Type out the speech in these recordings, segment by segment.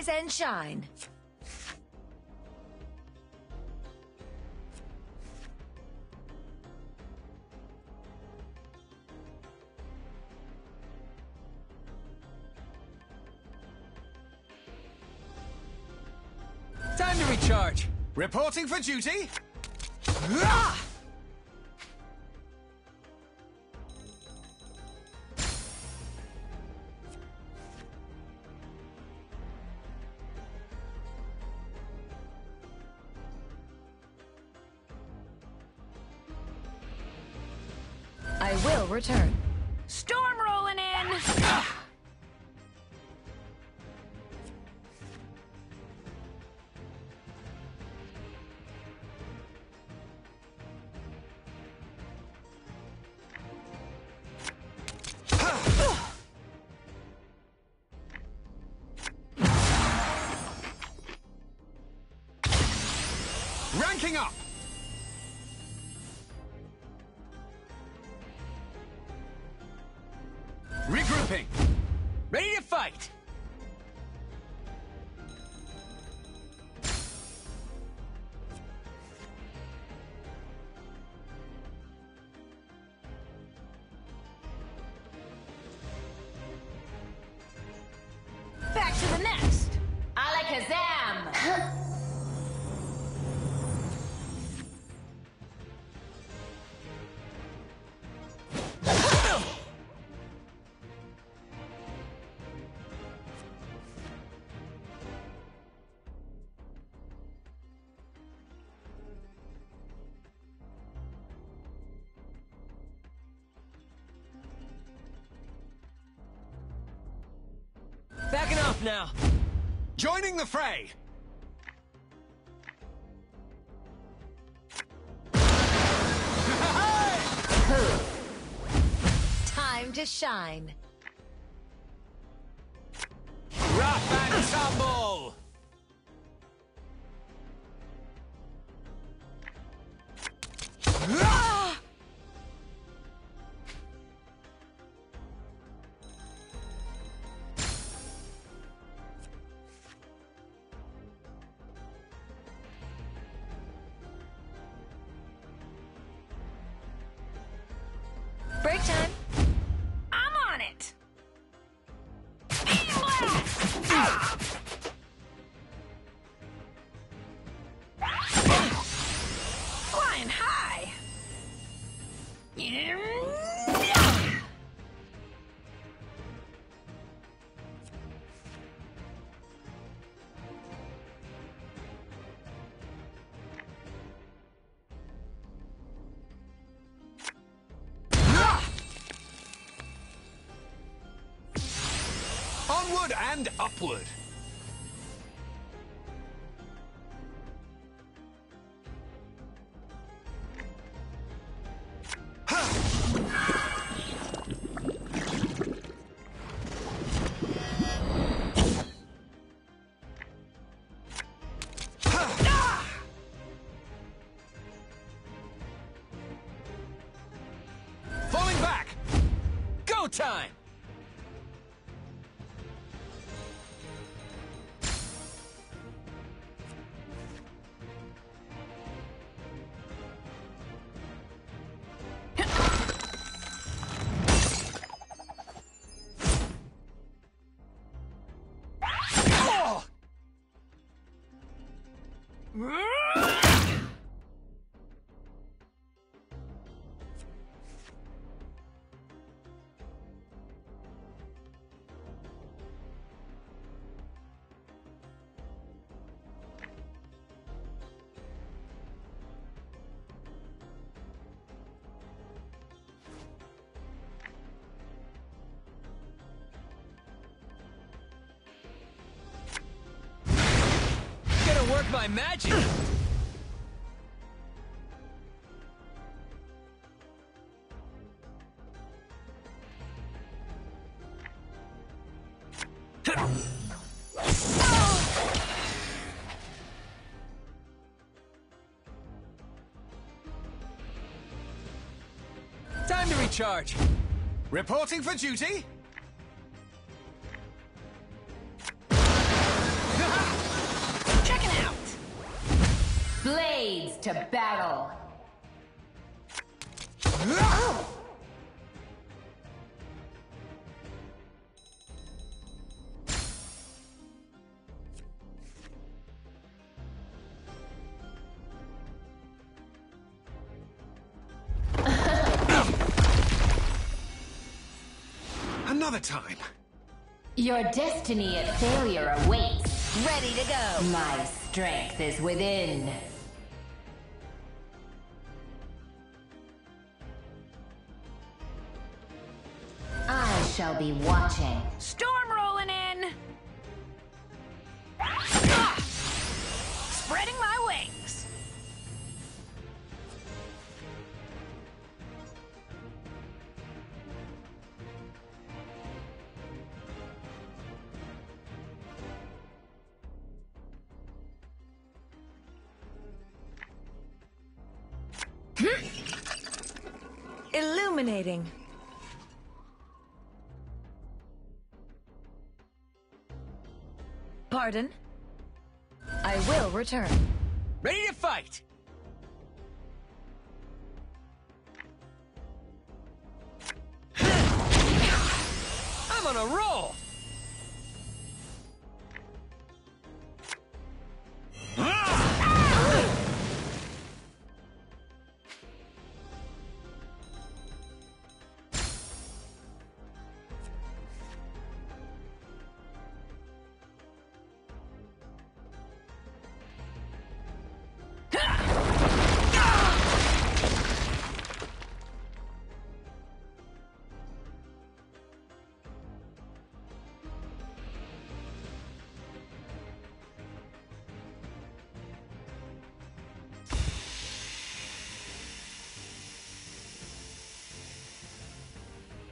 Rise and shine. Time to recharge. Reporting for duty. Ah! I will return. Storm rolling in! Ranking up. Regrouping. Ready to fight. Back to the nest! Alakazam! Backing now. Joining the fray. Time to shine. Rough and time. And upward. Go time. Work my magic. Time to recharge. Reporting for duty. Fades to battle. Another time. Your destiny of failure awaits. Ready to go. My strength is within. Shall be watching. Storm rolling in. Ah! Spreading my wings. Illuminating. Pardon? I will return. Ready to fight! I'm on a roll!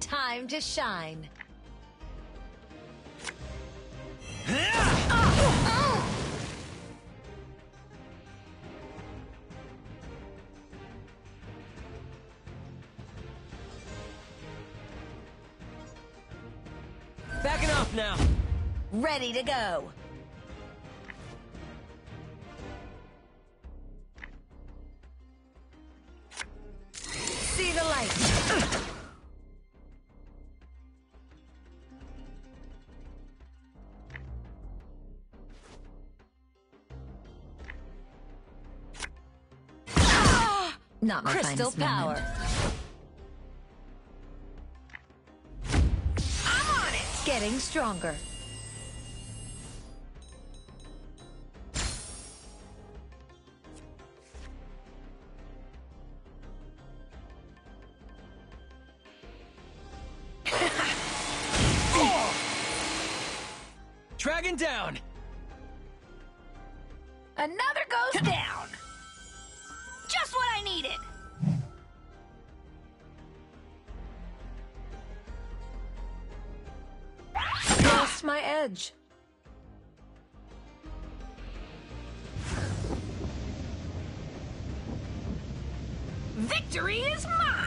Time to shine. Backing off now! Ready to go. Ah! Not my Crystal power. moment. I'm on it. Getting stronger. Dragon down! Another goes down. Just what I needed. Lost my edge. Victory is mine.